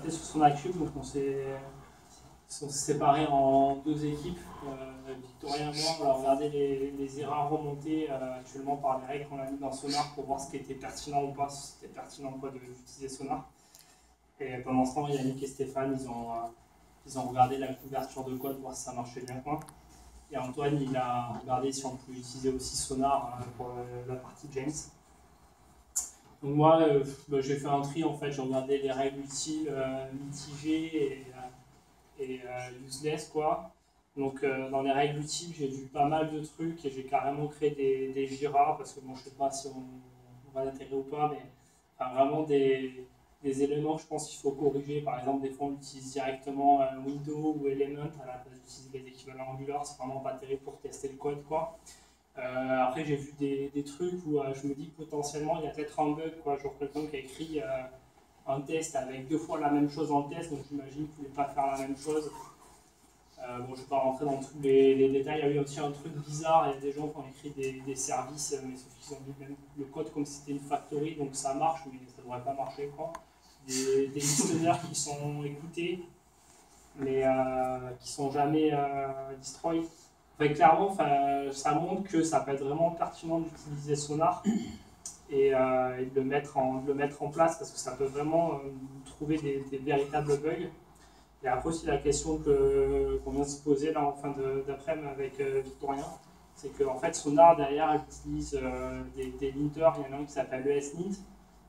fait sur son Cube, donc on s'est séparés en deux équipes. Euh, Victoria et moi, on a regardé les, les erreurs remontées euh, actuellement par les règles qu'on a mis dans Sonar pour voir ce qui était pertinent ou pas, si c'était pertinent ou pas d'utiliser Sonar. Et pendant ce temps, Yannick et Stéphane, ils ont, euh, ils ont regardé la couverture de code, voir si ça marchait bien. Quoi. Et Antoine, il a regardé si on pouvait utiliser aussi Sonar pour la partie James. Moi, euh, bah, j'ai fait un tri en fait, j'ai regardé les règles utiles, euh, mitigées et, euh, useless quoi. Donc dans les règles utiles, j'ai vu pas mal de trucs et j'ai carrément créé des, des parce que bon, je sais pas si on, va l'intégrer ou pas, mais vraiment des, des, éléments je pense qu'il faut corriger. Par exemple, des fois on utilise directement Windows ou Element à la place d'utiliser les équivalents Angular, c'est vraiment pas terrible pour tester le code quoi. Euh, après, j'ai vu des, trucs où euh, je me dis potentiellement il y a peut-être un bug. Quoi. Genre quelqu'un qui a écrit euh, un test avec deux fois la même chose en test, donc j'imagine qu'il ne voulait pas faire la même chose. bon, je ne vais pas rentrer dans tous les, détails. Il y a eu aussi un truc bizarre. Il y a des gens qui ont écrit des, services, mais sauf qu'ils ont mis même le code comme si c'était une factory, donc ça marche, mais ça ne devrait pas marcher. Des, des listeners qui sont écoutés, mais qui ne sont jamais destroyed clairement, ça montre que ça peut être vraiment pertinent d'utiliser Sonar et, euh, de, le mettre en, le place parce que ça peut vraiment euh, trouver des, véritables bugs. Et après aussi la question qu'on vient de se poser là en fin d'après-midi avec euh, Victorien, c'est qu'en en fait Sonar derrière elle utilise des, des linters, il y en a un qui s'appelle ESNint,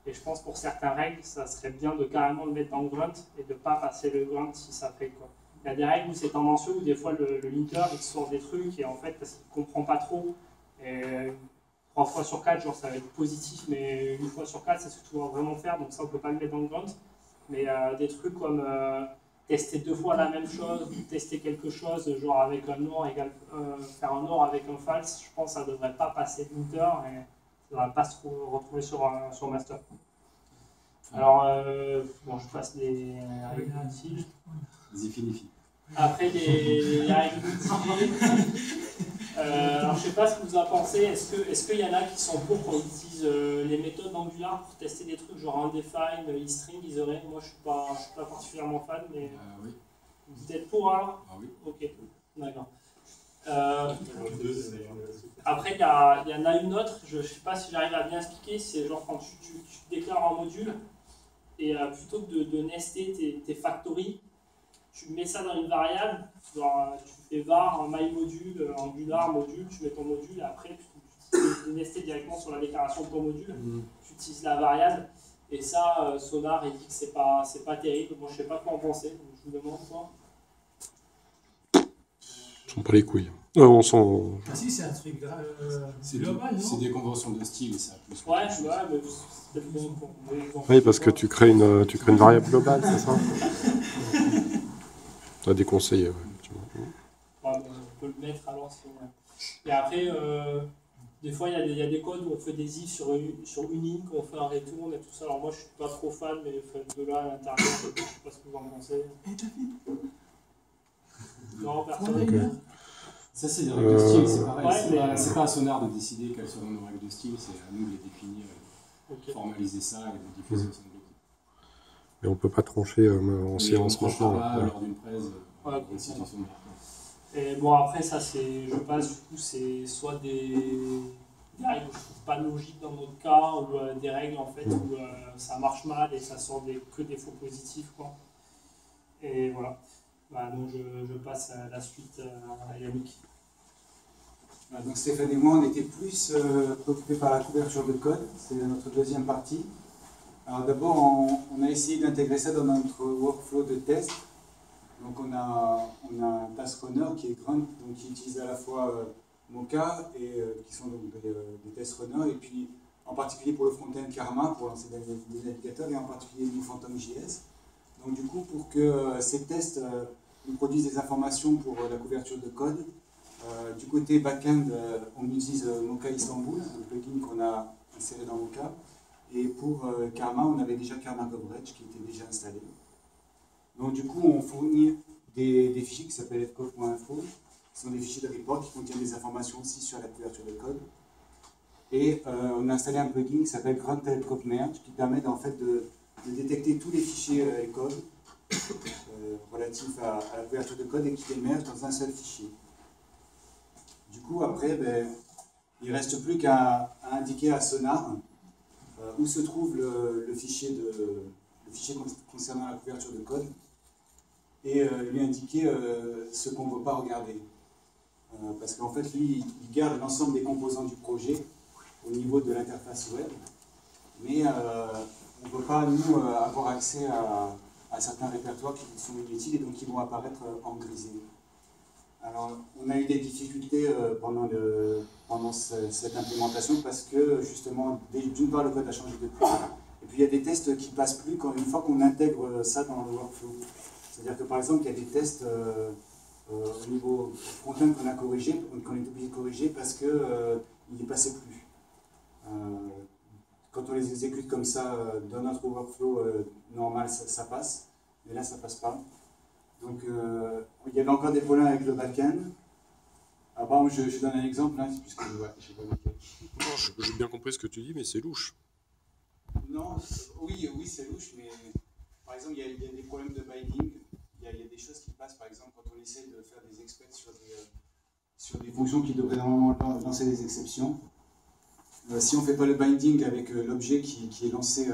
et je pense pour certaines règles, ça serait bien de carrément le mettre dans Grunt et de ne pas passer le Grunt si ça fait quoi. Il y a des règles où c'est tendancieux, où des fois le, le linter il sort des trucs et en fait parce qu'il ne comprend pas trop. Et trois fois sur quatre, genre ça va être positif, mais une fois sur quatre, c'est ce que tu vraiment faire, donc ça on peut pas le mettre dans le grunt. Mais euh, des trucs comme euh, tester deux fois la même chose, tester quelque chose, genre avec un OR euh, faire un OR avec un false, je pense que ça devrait pas passer de linter et ça devrait pas se retrouver sur, sur master. Alors, bon, je passe les utiles. Après, les, règles euh, alors, je ne sais pas ce que vous en pensez. Est-ce qu'il est y en a qui sont pour qu'on utilise euh, les méthodes d'Angular pour tester des trucs genre undefined, eString, isolate Moi, je ne suis, pas, suis pas particulièrement fan, mais euh, oui. vous êtes pour alors Ah oui. Ok, d'accord. Euh, après, il y, y, en a une autre, je ne sais pas si j'arrive à bien expliquer, c'est genre quand tu, tu, déclares un module, et plutôt que de, de nester tes, tes factories, tu mets ça dans une variable, tu fais var, my module, angular module, tu mets ton module, et après tu, tu nester directement sur la déclaration de ton module, mm. tu utilises la variable, et ça, euh, Sonar, il dit que c'est pas, pas terrible. Moi, je sais pas quoi en penser, donc je vous demande quoi. On pas les couilles. Euh, on s'en. Ah si, c'est un truc euh, global, non C'est des conventions de style, ça. Plus ouais, je vois, mais c'est bon. Oui, parce que tu crées une, tu crées une variable globale, c'est ça? À déconseiller. on peut le mettre alors. Et après, euh, des fois, il y, y, a des codes où on fait des ifs sur, sur une ligne, on fait un retourne et tout ça. Alors moi, je suis pas trop fan, mais de là à l'intérieur, je ne sais pas ce que vous en pensez. Non, personne. Okay. Ça, c'est des règles de style, c'est pareil. Ouais, c'est pas, à Sonar de décider quelles seront nos règles de style, c'est à nous de les définir, okay. formaliser ça et de diffuser au sein de mais on ne peut pas trancher euh, en séance maintenant. Pas lors d'une presse, euh, ouais, situation Et bon, après, ça, c'est, je pense, du coup, c'est soit des, des règles que je trouve pas logiques dans notre cas, ou euh, des règles, en fait, où ça marche mal et ça sort des, que des faux positifs, quoi. Et voilà. Bah, donc, je, je, passe à la suite à Yannick. Bah, donc Stéphane et moi, on était plus préoccupés par la couverture de code, c'est notre deuxième partie. Alors d'abord, on, a essayé d'intégrer ça dans notre workflow de test. Donc on a, un task runner qui est Grunt, donc qui utilise à la fois euh, Mocha, et, euh, qui sont donc des, euh, test runners, et puis en particulier pour le front-end Karma, pour lancer des, navigateurs, et en particulier du Phantom.js. Donc du coup, pour que ces tests nous produisent des informations pour la couverture de code, du côté back-end, on utilise Mocha Istanbul, un plugin qu'on a inséré dans Mocha. Et pour euh, Karma, on avait déjà Karma Coverage qui était déjà installé. Donc du coup, on fournit des, fichiers qui s'appellent fcov.info. Ce sont des fichiers de report qui contiennent des informations aussi sur la couverture de code. Et euh, on a installé un plugin qui s'appelle Grunt Merge qui permet en fait de, détecter tous les fichiers euh, code relatif à, la couverture de code et qui émerge dans un seul fichier. Du coup, après, ben, il ne reste plus qu'à indiquer à Sonar où se trouve le, fichier de, le fichier concernant la couverture de code et lui indiquer ce qu'on ne veut pas regarder. parce qu'en fait, lui, il garde l'ensemble des composants du projet au niveau de l'interface web, mais on ne peut pas, nous, avoir accès à, à certains répertoires qui sont inutiles et donc qui vont apparaître euh, en grisé. Alors, on a eu des difficultés euh, pendant, pendant cette implémentation parce que, justement, d'une part, le code a changé depuis, et puis il y a des tests qui passent plus quand, une fois qu'on intègre ça dans le workflow. C'est-à-dire que, par exemple, il y a des tests euh, au niveau front-end qu'on a corrigé, qu'on est obligé de corriger parce qu'il n'y passait plus quand on les exécute comme ça euh, dans notre workflow euh, normal, ça, passe. Mais là, ça passe pas. Donc, euh, il y avait encore des problèmes avec le backend. Ah, exemple, je, donne un exemple, hein, puisque ouais, j'ai pas J'ai bien compris ce que tu dis, mais c'est louche. Non, oui, oui c'est louche, mais par exemple, il y, a, des problèmes de binding. Il y, a, des choses qui passent, par exemple, quand on essaie de faire des sur des, sur des fonctions qui devraient normalement lancer des exceptions. Euh, si on ne fait pas le binding avec euh, l'objet qui, est lancé,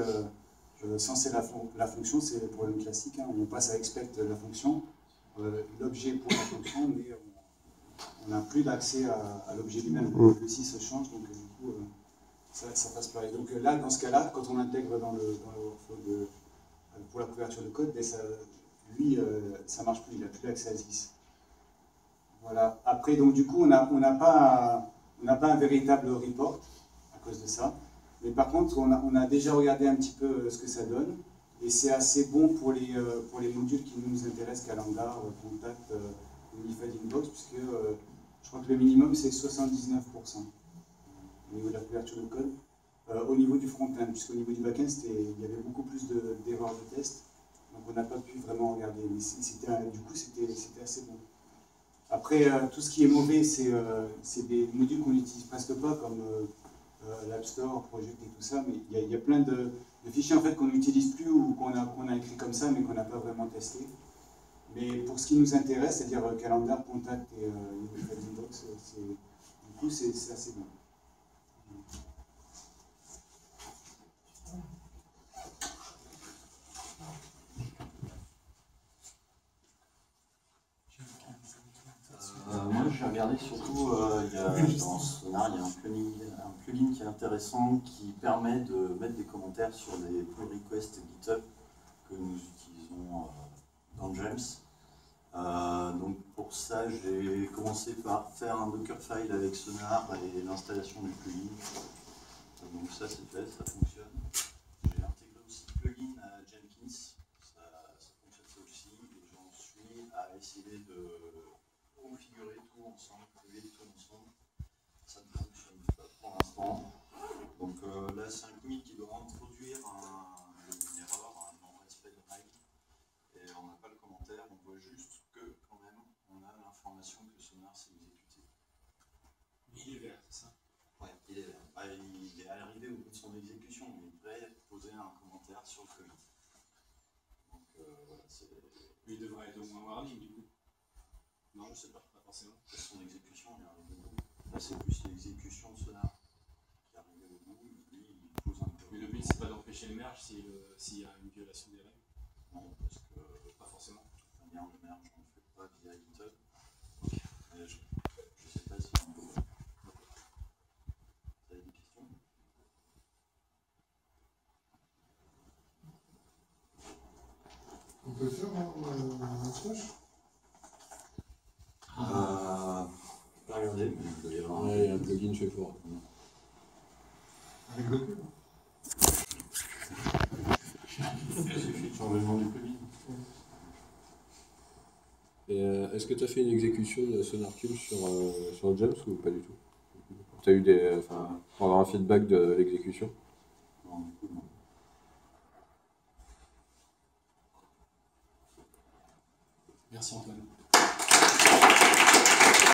euh, censé la, la fonction, c'est le problème classique. Hein. On passe à expect la fonction, l'objet pour la fonction, mais on n'a plus d'accès à, l'objet lui-même. Mm. Le si se change, donc du coup, ça, ça, passe pas. Et donc là, dans ce cas-là, quand on intègre dans le, workflow pour la couverture de code, ben, ça, lui, ça marche plus, il n'a plus accès à ZIS. Voilà. Après, donc du coup, on n'a on pas, pas un véritable report de ça. Mais par contre, on a, déjà regardé un petit peu euh, ce que ça donne. Et c'est assez bon pour les, euh, pour les modules qui nous intéressent, Calendar, euh, Contact, Unified Inbox, puisque je crois que le minimum c'est 79% au niveau de la couverture de code. au niveau du front-end, puisqu'au niveau du back-end, il y avait beaucoup plus d'erreurs de, test. Donc on n'a pas pu vraiment regarder. Mais du coup, c'était assez bon. Après, tout ce qui est mauvais, c'est des modules qu'on n'utilise presque pas, comme l'App Store, Project et tout ça, mais il y, a plein de, fichiers en fait qu'on n'utilise plus ou qu'on a, a écrit comme ça mais qu'on n'a pas vraiment testé. Mais pour ce qui nous intéresse, c'est-à-dire euh, Calendar, Contact et euh, Inbox, du coup c'est assez bon. j'ai regardé surtout, euh, il y a, Sonar, il y a un plugin, qui est intéressant qui permet de mettre des commentaires sur des pull requests GitHub que nous utilisons euh, dans James. Euh, donc pour ça, j'ai commencé par faire un Dockerfile avec Sonar et l'installation du plugin. Donc ça c'est fait, ça fonctionne. J'ai intégré aussi le plugin à Jenkins, ça, ça fonctionne aussi, et j'en suis à essayer de configurer tout ensemble, créer tout ensemble. Ça pour l'instant. Donc euh, là, c'est un commit qui doit introduire une erreur, un non-respect de règles. Et on n'a pas le commentaire, on voit juste que quand même, on a l'information que Sonar s'est exécuté. Il est vert, c'est ça? Oui, il est vert. Bah, il est arrivé au bout de son exécution, mais il devrait poser un commentaire sur le commit. Donc euh, voilà, c'est... Il devrait être au moins warning du coup. Non, je ne sais pas, pas forcément. Son exécution est arrivée au bout. Là, c'est plus l'exécution de Sonar qui est arrivée au bout. Lui, il pose un peu. Mais le but, d'empêcher le merge s'il y a une violation des règles Non, parce que. Pas forcément. De toute manière, le merge, on ne le fait pas via GitHub. je ne sais pas si on peut. Vous avez des questions On peut faire en, en stage euh, pas regarder, mais il y avoir un, un plugin fait pour. Avec le cube Il suffit de changer le nom du plugin. Euh, est-ce que tu as fait une exécution de SonarCube sur, euh, sur James ou pas du tout? Tu as eu des. Pour avoir un feedback de l'exécution? Non, du coup, non. Merci Antoine.